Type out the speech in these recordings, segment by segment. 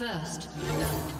First love.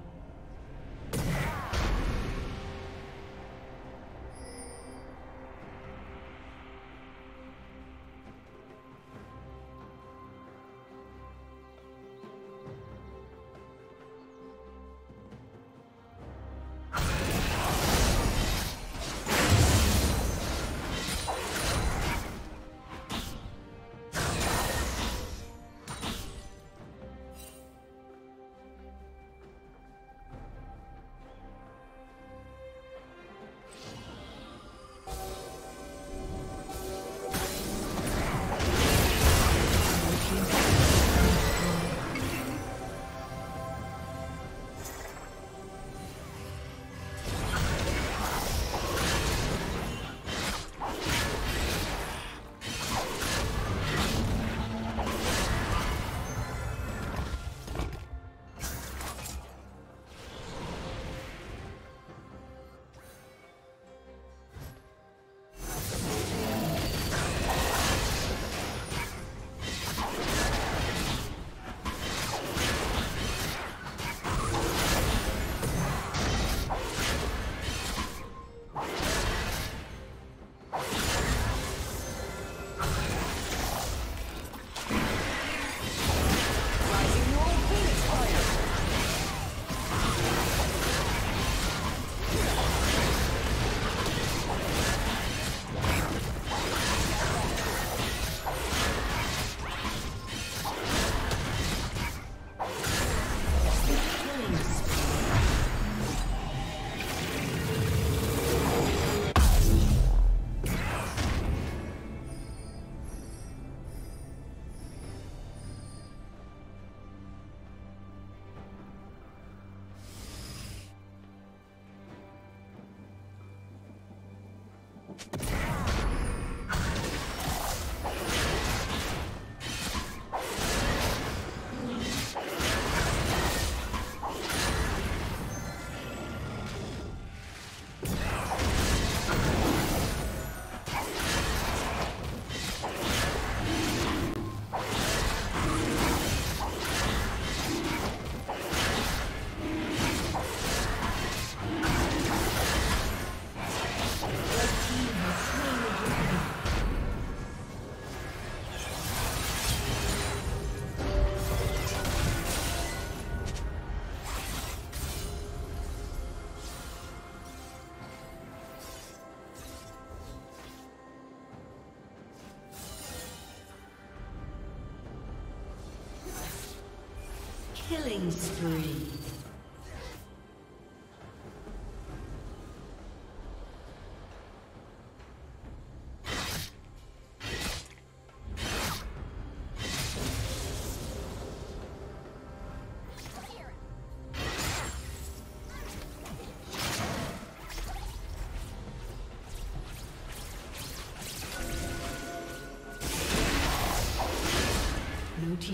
Killing spree.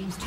A